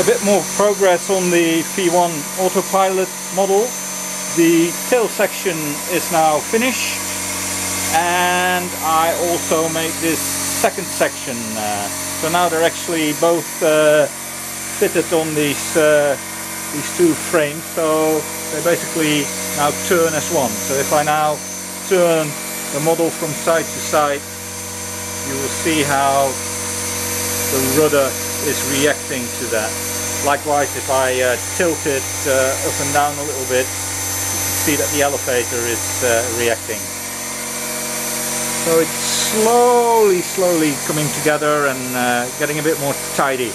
a bit more progress on the V1 autopilot model. The tail section is now finished and I also made this second section. Uh, so now they're actually both uh, fitted on these uh, these two frames so they basically now turn as one. So if I now turn the model from side to side you will see how the rudder is reacting to that. Likewise if I uh, tilt it uh, up and down a little bit you can see that the elevator is uh, reacting. So it's slowly slowly coming together and uh, getting a bit more tidy.